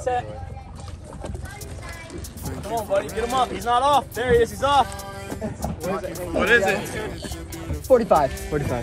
Set. Come on, buddy. Get him up. He's not off. There he is. He's off. What is it? 45. 45.